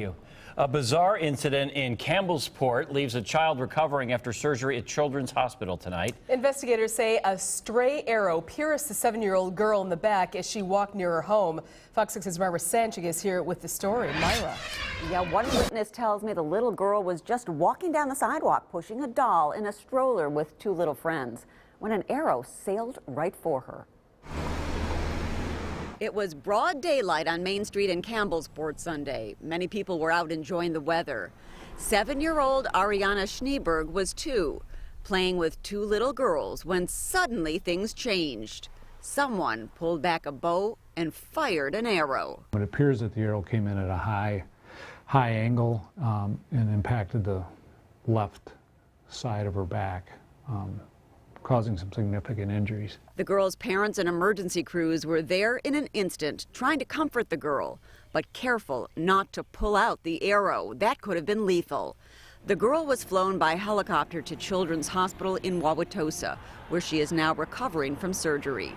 you. A bizarre incident in Campbellsport leaves a child recovering after surgery at Children's Hospital tonight. Investigators say a stray arrow pierced the seven-year-old girl in the back as she walked near her home. Fox 6's Myra Sanchez is here with the story. Myra. Yeah, one witness tells me the little girl was just walking down the sidewalk, pushing a doll in a stroller with two little friends, when an arrow sailed right for her. It was broad daylight on Main Street in Campbellsport Sunday. Many people were out enjoying the weather. Seven-year-old Ariana Schneeberg was two, playing with two little girls when suddenly things changed. Someone pulled back a bow and fired an arrow. It appears that the arrow came in at a high, high angle um, and impacted the left side of her back. Um, causing some significant injuries. The girl's parents and emergency crews were there in an instant, trying to comfort the girl, but careful not to pull out the arrow. That could have been lethal. The girl was flown by helicopter to Children's Hospital in Wauwatosa, where she is now recovering from surgery.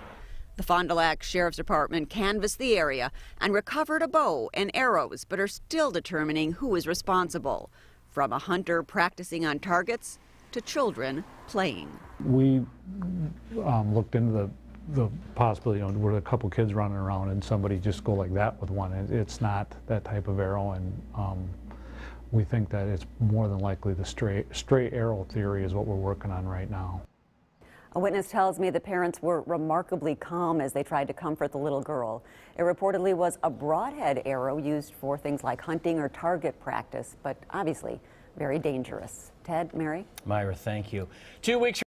The Fond du Lac Sheriff's Department canvassed the area and recovered a bow and arrows, but are still determining who is responsible. From a hunter practicing on targets to children playing. We um, looked into the the possibility, you know, were a couple kids running around and somebody just go like that with one. It's not that type of arrow, and um, we think that it's more than likely the stray, stray arrow theory is what we're working on right now. A witness tells me the parents were remarkably calm as they tried to comfort the little girl. It reportedly was a broadhead arrow used for things like hunting or target practice, but obviously very dangerous. Ted, Mary? Myra, thank you. Two weeks